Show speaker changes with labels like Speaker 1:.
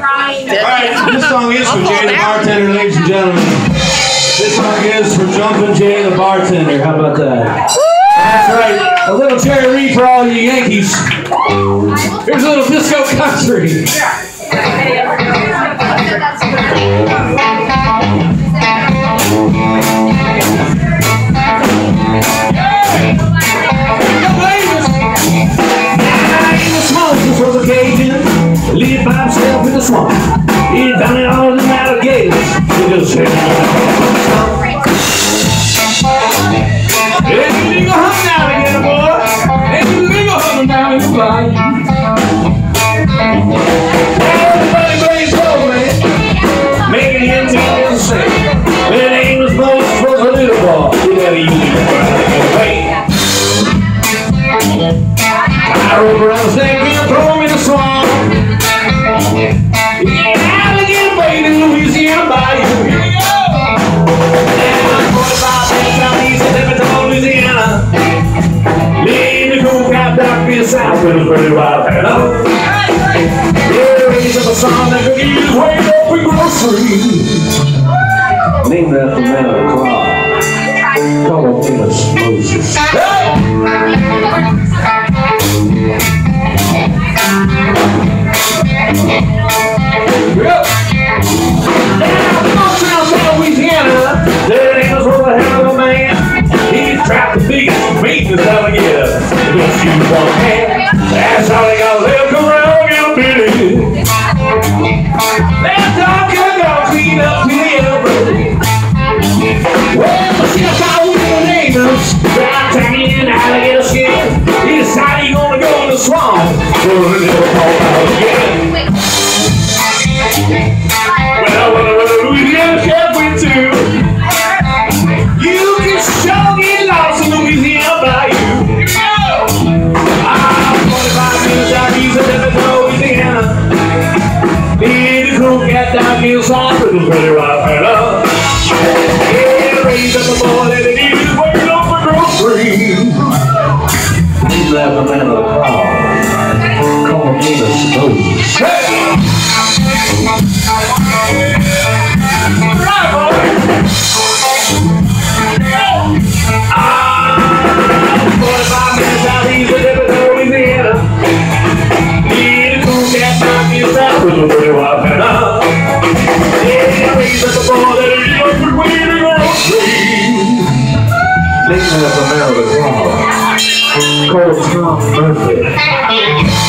Speaker 1: Alright, this song is for Jay the bartender, ladies and gentlemen. This song is for Jumpin' Jay the bartender. How about that? That's right. A little Jerry Reed for all you Yankees. Here's a little disco country. Lived by himself in the swamp. He found it all in the alligators. He just said, Hey, you legal hunting alligator, boy. Hey, you legal hunting down in the bayou. Everybody God, man. Say, used to. I to the south with a pretty wild hello. Yeah, raise up a song that could use way up in grocery. Named after man of the cloud. Call him Amos Moses. Use one hand. That's how they got left around a billy. That dog can go clean up to the elbow. Well, the chef I was in Amos, got tangy in alligator skin. He decided he gonna go in the swamp The cool cat down near South, it was very wild. Yeah, raised up a boy that he needed waiting up for grocery. He's laughing man of the crowd. Call him Amos Moses. Hey! Right, boy. Ah, 45 minutes out east Man of the crowd. Called Tom Murphy.